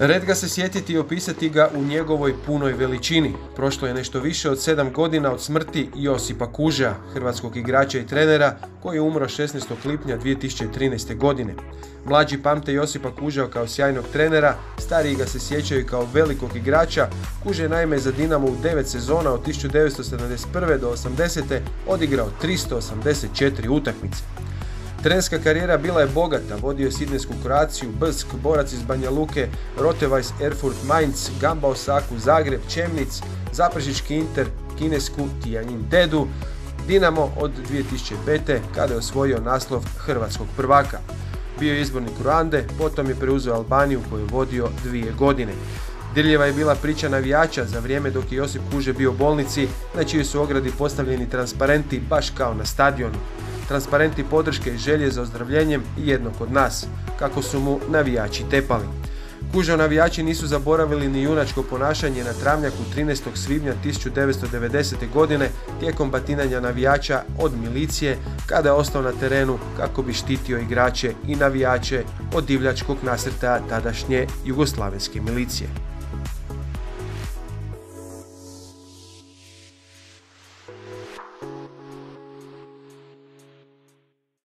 Red ga se sjetiti i opisati ga u njegovoj punoj veličini. Prošlo je nešto više od sedam godina od smrti Josipa Kuža, hrvatskog igrača i trenera, koji je umro 16. lipnja 2013. godine. Mlađi pamte Josipa Kuža kao sjajnog trenera, stariji ga se sjećaju kao velikog igrača. Kuže je naime za Dinamo u devet sezona od 1971. do 80. odigrao 384 utakmice. Trenerska karijera bila je bogata, vodio je Sidnesku Kroaciju, Brsk, Borac iz Banja Luke, Rotevajs, Erfurt, Mainz, Gamba Osaku, Zagreb, Čemnic, Zaprešički Inter, Kinesku, Tijanjin Dedu, Dinamo od 2005. kada je osvojio naslov hrvatskog prvaka. Bio je izbornik Ruande, potom je preuzeo Albaniju koju je vodio dvije godine. Dirljeva je bila priča navijača za vrijeme dok je Josip Kuže bio u bolnici, na čijoj su ogradi postavljeni transparenti baš kao na stadionu transparenti podrške i želje za ozdravljenjem i jednog od nas, kako su mu navijači tepali. Kužo navijači nisu zaboravili ni junačko ponašanje na travnjaku 13. svibnja 1990. godine tijekom batinanja navijača od milicije kada je ostao na terenu kako bi štitio igrače i navijače od divljačkog nasrtaja tadašnje jugoslavenske milicije.